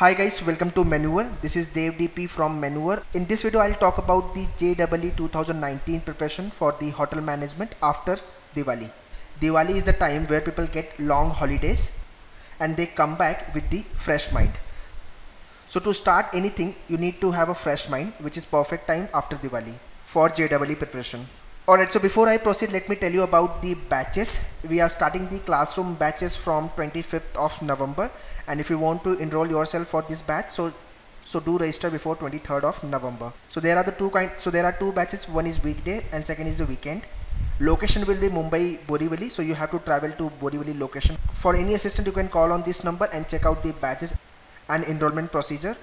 Hi guys, welcome to Manoeuvre. This is Dev DP from Manoeuvre. In this video, I'll talk about the JEE 2019 preparation for the hotel management after Diwali. Diwali is the time where people get long holidays and they come back with the fresh mind. So to start anything, you need to have a fresh mind, which is perfect time after Diwali for JEE preparation. Alright, so before I proceed, let me tell you about the batches. We are starting the classroom batches from 25th of November and if you want to enroll yourself for this batch, so so do register before 23rd of November. So there are the two kind, so there are two batches, one is weekday and second is the weekend. Location will be Mumbai Borivali, so you have to travel to Borivali location. For any assistant, you can call on this number and check out the batches and enrollment procedure.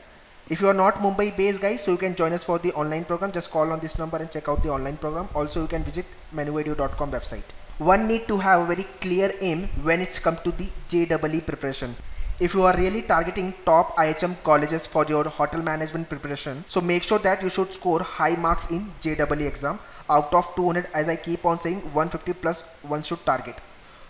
If you are not Mumbai based guys, so you can join us for the online program. Just call on this number and check out the online program. Also, you can visit manoeuvreedu.com website. One need to have a very clear aim when it's come to the JEE preparation. If you are really targeting top IHM colleges for your hotel management preparation, so make sure that you should score high marks in JEE exam. Out of 200, as I keep on saying, 150 plus one should target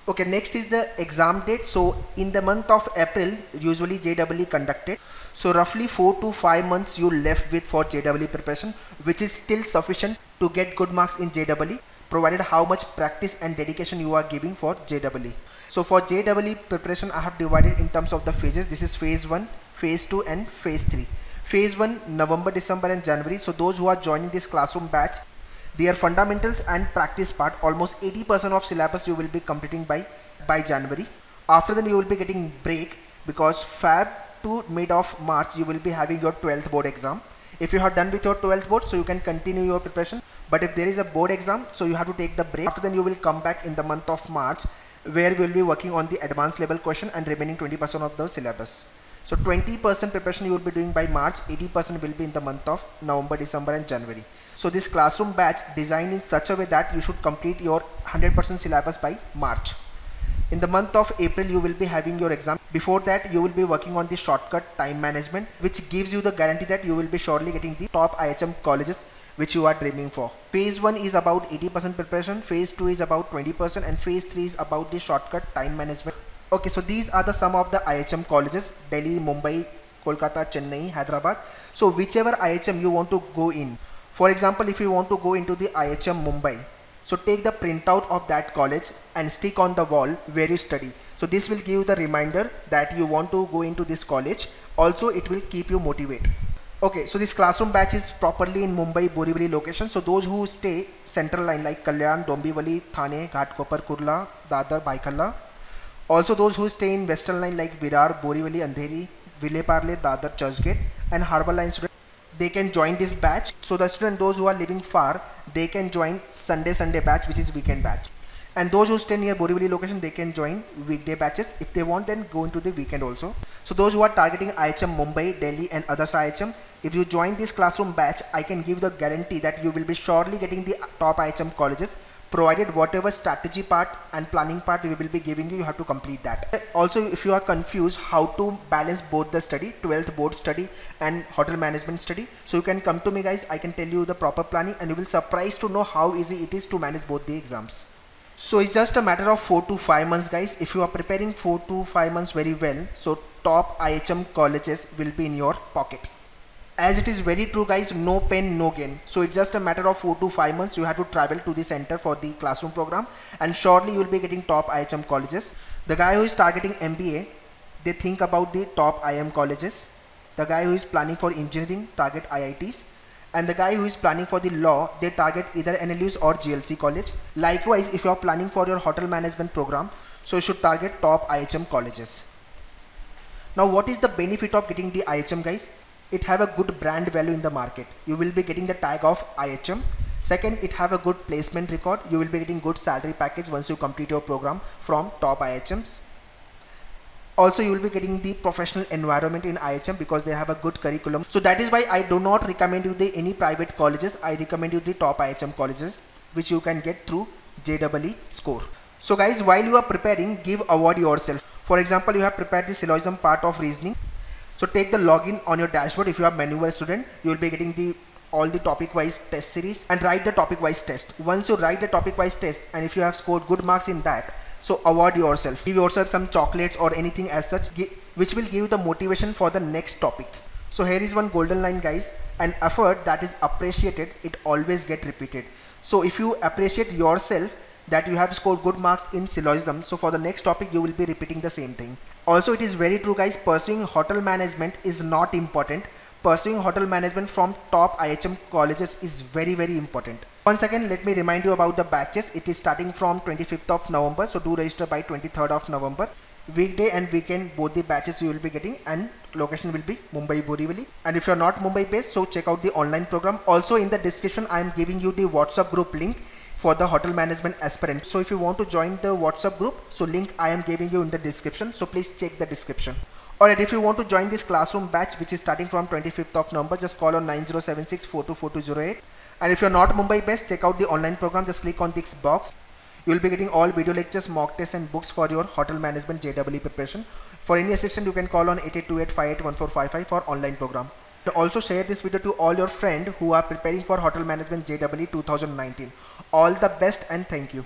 okay next is the exam date so in the month of april usually JEE conducted so roughly 4 to 5 months you left with for JEE preparation which is still sufficient to get good marks in JEE provided how much practice and dedication you are giving for JEE so for JEE preparation I have divided in terms of the phases. This is phase 1 phase 2 and phase 3 phase 1 November December and January. So those who are joining this classroom batch their fundamentals and practice part almost 80% of syllabus you will be completing by by January. After then you will be getting break because Feb to mid of March you will be having your 12th board exam if you have done with your 12th board so you can continue your preparation but if there is a board exam so you have to take the break after then you will come back in the month of March where we will be working on the advanced level question and remaining 20% of the syllabus so 20% preparation you will be doing by March, 80% will be in the month of November, December and January. So this classroom batch designed in such a way that you should complete your 100% syllabus by March. In the month of April, you will be having your exam. Before that, you will be working on the shortcut time management, which gives you the guarantee that you will be surely getting the top IHM colleges which you are dreaming for. Phase 1 is about 80% preparation, phase 2 is about 20% and phase 3 is about the shortcut time management. Okay so these are the some of the IHM colleges Delhi Mumbai Kolkata Chennai Hyderabad. So whichever IHM you want to go in. For example if you want to go into the IHM Mumbai so take the printout of that college and stick on the wall where you study. So this will give you the reminder that you want to go into this college. Also it will keep you motivated okay so this classroom batch is properly in Mumbai Borivali location. So those who stay central line like Kalyan Dombivali Thane Ghatkopar Kurla Dadar Byculla also those who stay in western line like Virar, Borivali, Andheri, Vileparle, Dadar, Churchgate and Harbour line students they can join this batch. So the student those who are living far they can join Sunday Sunday batch which is weekend batch. And those who stay near Borivali location they can join weekday batches. If they want then go into the weekend also. So those who are targeting IHM Mumbai, Delhi and others IHM if you join this classroom batch I can give the guarantee that you will be surely getting the top IHM colleges provided whatever strategy part and planning part we will be giving you you have to complete that also if you are confused how to balance both the study 12th board study and hotel management study so you can come to me guys i can tell you the proper planning and you will surprised to know how easy it is to manage both the exams so it's just a matter of 4 to 5 months guys. If you are preparing 4 to 5 months very well so top IHM colleges will be in your pocket. As it is very true guys no pain no gain. So it's just a matter of 4 to 5 months you have to travel to the center for the classroom program and shortly you will be getting top IHM colleges. The guy who is targeting MBA they think about the top IIM colleges. The guy who is planning for engineering target IITs and the guy who is planning for the law they target either NLUs or GLC college. Likewise if you are planning for your hotel management program so you should target top IHM colleges. Now what is the benefit of getting the IHM guys? It have a good brand value in the market. You will be getting the tag of IHM second it have a good placement record. You will be getting good salary package once you complete your program from top IHMs also you will be getting the professional environment in IHM because they have a good curriculum. So that is why I do not recommend you the any private colleges. I recommend you the top IHM colleges which you can get through JEE score. So guys while you are preparing give award yourself. For example you have prepared the syllogism part of reasoning. So take the login on your dashboard. If you are Manoeuvre student, you will be getting the all the topic wise test series and write the topic wise test. Once you write the topic wise test and if you have scored good marks in that, so award yourself. Give yourself some chocolates or anything as such. which will give you the motivation for the next topic. So here is one golden line guys, an effort that is appreciated, it always get repeated. So if you appreciate yourself that you have scored good marks in syllogism, so for the next topic you will be repeating the same thing. Also it is very true guys, pursuing hotel management is not important. Pursuing hotel management from top IHM colleges is very very important. Once again let me remind you about the batches. It is starting from 25th of November, so do register by 23rd of November. Weekday and weekend both the batches you will be getting and location will be Mumbai Borivali. And if you are not Mumbai based so check out the online program. Also in the description I am giving you the WhatsApp group link for the hotel management aspirant. So if you want to join the WhatsApp group so link I am giving you in the description. So please check the description Alright, if you want to join this classroom batch which is starting from 25th of November, just call on 9076 424208. And if you're not Mumbai based, check out the online program, just click on this box. You will be getting all video lectures, mock tests and books for your hotel management JEE preparation. For any assistance, you can call on 8828581455 for online program. Also share this video to all your friends who are preparing for hotel management JEE 2019. All the best and thank you.